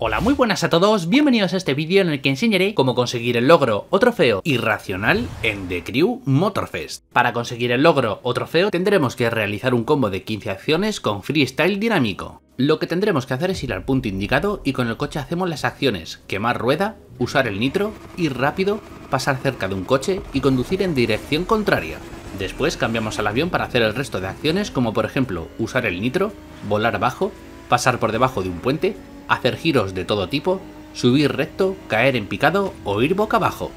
Hola, muy buenas a todos, bienvenidos a este vídeo en el que enseñaré cómo conseguir el logro o trofeo irracional en The Crew Motorfest. Para conseguir el logro o trofeo tendremos que realizar un combo de 15 acciones con freestyle dinámico. Lo que tendremos que hacer es ir al punto indicado y con el coche hacemos las acciones quemar rueda, usar el nitro, ir rápido, pasar cerca de un coche y conducir en dirección contraria. Después cambiamos al avión para hacer el resto de acciones como por ejemplo usar el nitro, volar bajo, pasar por debajo de un puente, hacer giros de todo tipo, subir recto, caer en picado o ir boca abajo.